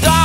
done.